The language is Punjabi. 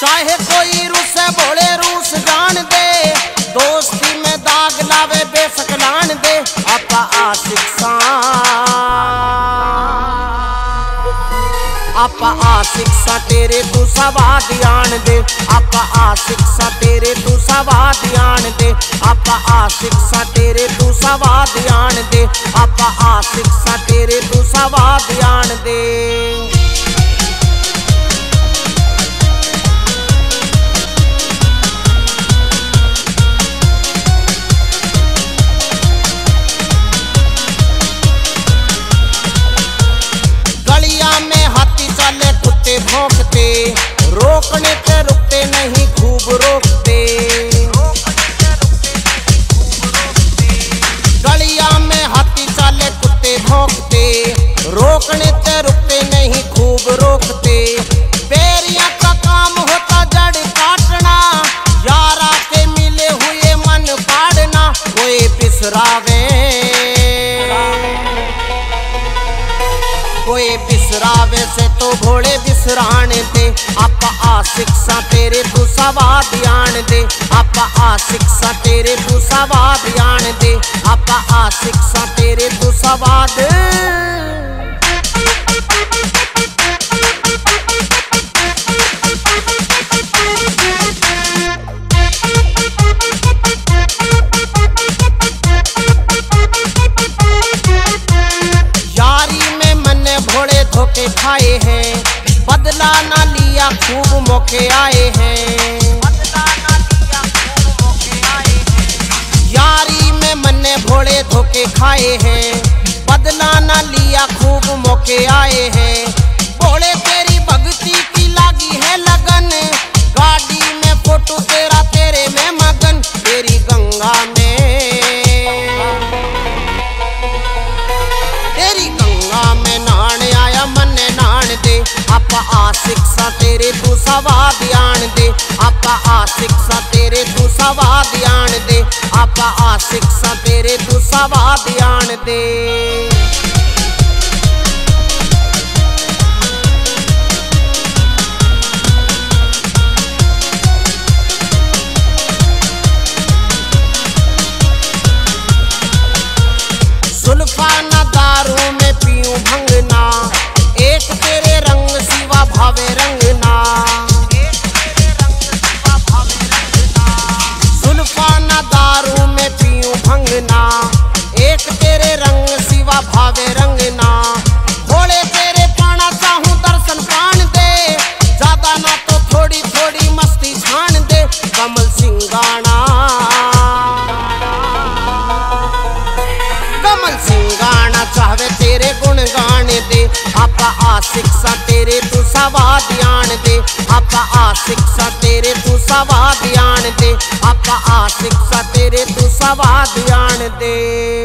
ਚਾਹੇ ਕੋਈ ਰੂਸੇ ਭੋਲੇ ਰੂਸ ਜਾਣ ਦੇ। ਦੋਸਤੀ ਮੈਂ ਦਾਗ ਲਾਵੇ, ਬੇਸ਼ੱਕ ਲਾਣ ਦੇ। ਆਪਾਂ ਆਸ਼ਿਕ ਸਾਂ ਆਪਾਂ ਆਸ਼ਿਕ ਸਾਂ ਤੇਰੇ ਤੂੰ ਸਵਾਦ ਆਣ ਦੇ। ਆਪਾਂ ਆਸ਼ਿਕ ਸਾਂ ਤੇਰੇ ਤੂੰ ਸਵਾਦ ਆਣ ਦੇ। ਆਪਾਂ ਆਸ਼ਿਕ ਸਾਂ ਤੇਰੇ ਤੂੰ ਸਵਾਦ ਆਣ ਦੇ। ਆਪਾਂ ਆਸ਼ਿਕ ਸਾਂ ਤੇਰੇ ਤੂੰ ਸਵਾਦ ਆਣ ਦੇ। ਕੋਈ ਬਿਸਰਾਵੇ ਸੇ ਤੋ ਭੋਲੇ ਬਿਸਰਾਣੇ ਤੇ। ਆਪਾ ਆ ਸਿਕਸਾ ਤੇਰੇ ਤੂੰ ਸਵਾਦ ਆਣ ਦੇ। ਆਪਾ ਆ ਸਿਕਸਾ ਤੇਰੇ ਤੂੰ ਸਵਾਦ ਆਣ ਦੇ। ਆਪਾ ਆ ਸਿਕਸਾ ਤੇਰੇ ਤੂੰ ਸਵਾਦ धोखे खाए हैं। बदला ना लिया, खूब मौके आए हैं। यारी में मन्ने भोले धोके खाए हैं। बदला ना लिया, खूब मौके आए हैं। ਆਸ਼ਿਕ ਸਾਂ ਤੇਰੇ ਤੂੰ ਸਵਾਦ ਆਣ ਦੇ। ਆਪਾਂ ਆ ਸਿੱਖਾਂ ਤੇਰੇ ਤੂੰ ਸਵਾਦ ਆਣ ਦੇ। ਆਪਾਂ ਆ ਸਿੱਖਾਂ ਤੇਰੇ ਤੂੰ ਸਵਾਦ ਆਣ ਦੇ। ਆਪਾਂ ਆ ਸਿੱਖਾਂ ਤੇਰੇ ਤੂੰ ਸਵਾਦ ਆਣ ਦੇ।